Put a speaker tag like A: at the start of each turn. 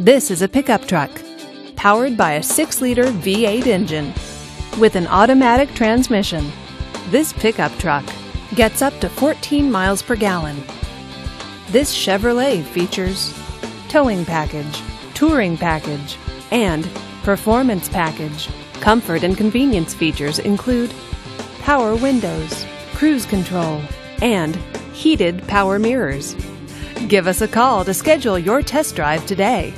A: This is a pickup truck powered by a 6 liter V8 engine with an automatic transmission. This pickup truck gets up to 14 miles per gallon. This Chevrolet features towing package, touring package, and performance package. Comfort and convenience features include power windows, cruise control, and heated power mirrors. Give us a call to schedule your test drive today.